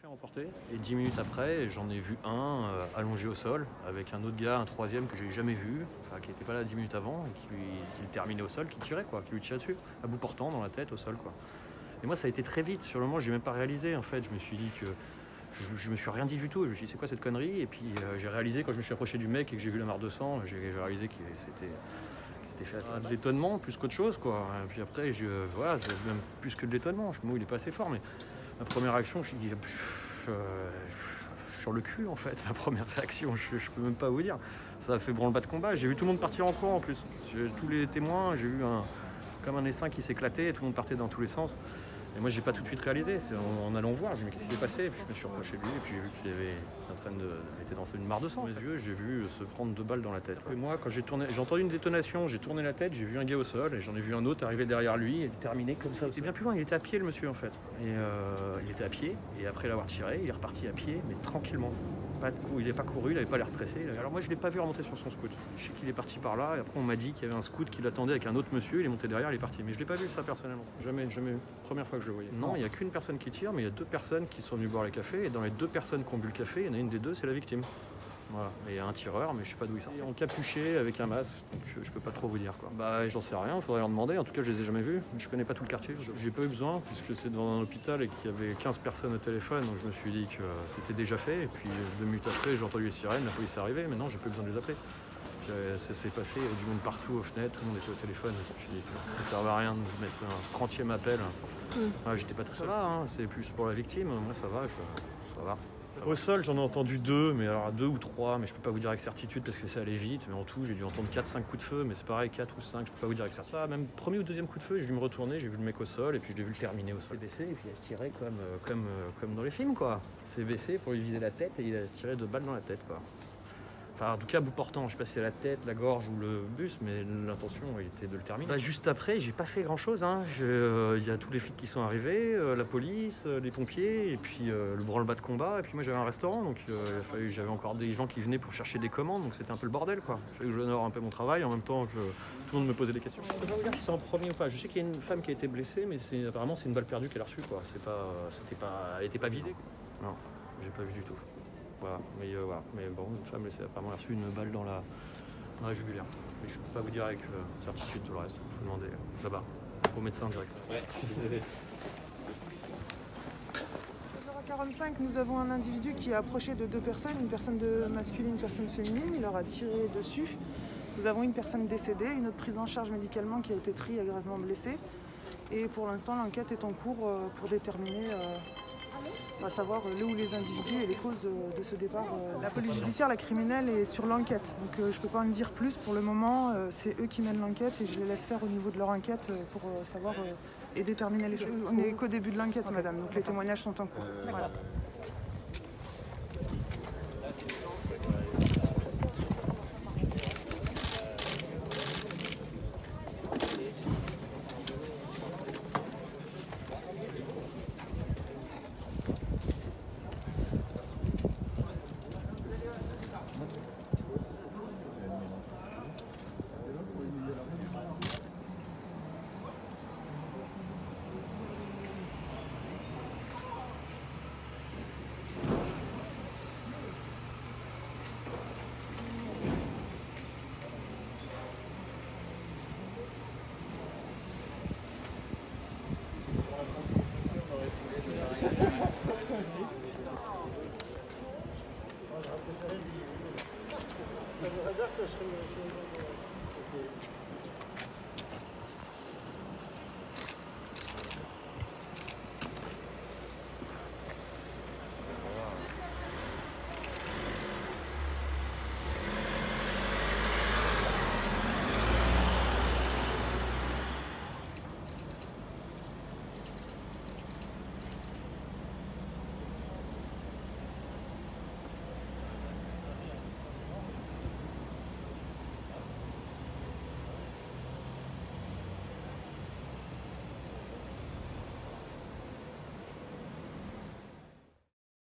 fait emporter. Et dix minutes après, j'en ai vu un euh, allongé au sol avec un autre gars, un troisième que j'ai jamais vu, enfin, qui n'était pas là dix minutes avant, et qui, lui, qui le terminait au sol, qui tirait quoi, qui lui tirait dessus, à bout portant dans la tête au sol quoi. Et moi ça a été très vite. Sur le moment, j'ai même pas réalisé en fait. Je me suis dit que je, je me suis rien dit du tout. Je me suis dit c'est quoi cette connerie? Et puis euh, j'ai réalisé quand je me suis approché du mec et que j'ai vu la mare de sang, j'ai réalisé que c'était c'était fait assez de l'étonnement plus qu'autre chose quoi. Et puis après, je, voilà, même plus que de l'étonnement. Le mot il est pas assez fort, mais ma première réaction, je suis euh, sur le cul en fait. Ma première réaction, je, je peux même pas vous dire. Ça a fait branle-bas de combat. J'ai vu tout le monde partir en courant en plus. Tous les témoins, j'ai vu un comme un essaim qui s'éclatait, tout le monde partait dans tous les sens. Et moi, j'ai pas tout de suite réalisé. C'est en, en allant voir, j'ai dit, mais qu'est-ce qui s'est passé? Et puis je me suis rapproché de lui, et puis j'ai vu qu'il avait en train de, était dans une mare de sang. Mes yeux, j'ai vu se prendre deux balles dans la tête. Et moi, quand j'ai tourné, j'ai entendu une détonation, j'ai tourné la tête, j'ai vu un gars au sol, et j'en ai vu un autre arriver derrière lui, et terminer comme ça. Il était bien plus loin, il était à pied, le monsieur, en fait. Et euh, il était à pied, et après l'avoir tiré, il est reparti à pied, mais tranquillement. Pas de coup, il n'est pas couru, il n'avait pas l'air stressé. Alors moi, je l'ai pas vu remonter sur son scout. Je sais qu'il est parti par là, et après on m'a dit qu'il y avait un scout qui l'attendait avec un autre monsieur, il est monté derrière, il est parti. Mais je l'ai pas vu ça personnellement. Jamais, jamais. Première fois que je le voyais. Non, il n'y a qu'une personne qui tire, mais il y a deux personnes qui sont venues boire le café, et dans les deux personnes qui ont bu le café, il y en a une des deux, c'est la victime. Voilà. Et il y a un tireur, mais je sais pas d'où il sort. Encapuché avec un masque, donc je, je peux pas trop vous dire quoi. Bah j'en sais rien, il faudrait leur demander. En tout cas, je les ai jamais vus. Je connais pas tout le quartier. J'ai pas eu besoin puisque c'est devant un hôpital et qu'il y avait 15 personnes au téléphone, donc je me suis dit que c'était déjà fait. Et puis deux minutes après, j'ai entendu les sirènes, la police est arrivée, mais non, j'ai pas eu besoin de les appeler. Puis, euh, Ça s'est passé, il y avait du monde partout aux fenêtres, tout le monde était au téléphone. Je me suis dit que ça servait à rien de mettre un trentième appel. Ouais, J'étais pas tout seul. Ça va, hein, c'est plus pour la victime. Moi, ça va, je- ça va. Au sol, j'en ai entendu deux, mais alors deux ou trois, mais je peux pas vous dire avec certitude parce que c'est allé vite. Mais en tout, j'ai dû entendre 4-5 coups de feu, mais c'est pareil, 4 ou 5, je peux pas vous dire avec certitude. Ça, même premier ou deuxième coup de feu, j'ai dû me retourner, j'ai vu le mec au sol, et puis je l'ai vu le terminer au sol. Il s'est baissé, et puis il a tiré comme, euh, comme, euh, comme dans les films, quoi. Il s'est baissé pour lui viser la tête, et il a tiré deux balles dans la tête, quoi. Enfin, en tout cas, à bout portant, je sais pas si c'est la tête, la gorge ou le bus, mais l'intention était de le terminer. Bah, juste après, j'ai pas fait grand chose. Il y a tous les flics qui sont arrivés, euh, la police, euh, les pompiers, et puis euh, le branle-bas de combat. Et puis moi, j'avais un restaurant, donc euh, il a fallu- j'avais encore des gens qui venaient pour chercher des commandes, donc c'était un peu le bordel, quoi. Il fallait que je honore un peu mon travail en même temps que tout le monde me posait des questions. Je peux pas vous dire si c'est en premier ou pas. Je sais qu'il y a une femme qui a été blessée, mais c'est apparemment c'est une balle perdue qu'elle a reçue, quoi. C'est pas, c'était pas, elle était pas visée. Non, j'ai pas vu du tout. Voilà, mais, euh, voilà. mais bon, une femme elle s'est apparemment reçu une balle dans la, dans la jugulaire. Mais je peux pas vous dire avec euh, certitude tout le reste. Il faut demander euh, là-bas, au médecin direct. Ouais, je suis désolé. 45 nous avons un individu qui a approché de deux personnes, une personne de masculine, une personne féminine. Il leur a tiré dessus. Nous avons une personne décédée, une autre prise en charge médicalement qui a été tri et gravement blessée. Et pour l'instant, l'enquête est en cours pour déterminer, euh, à savoir euh, le ou les individus et les causes euh, de ce départ. Euh, La police judiciaire, la criminelle est sur l'enquête. Donc je ne peux pas en dire plus. Pour le moment, c'est eux qui mènent l'enquête et je les laisse faire au niveau de leur enquête pour savoir et déterminer les choses. On n'est qu'au début de l'enquête, madame. Donc les témoignages sont en cours. Voilà. هذاك باش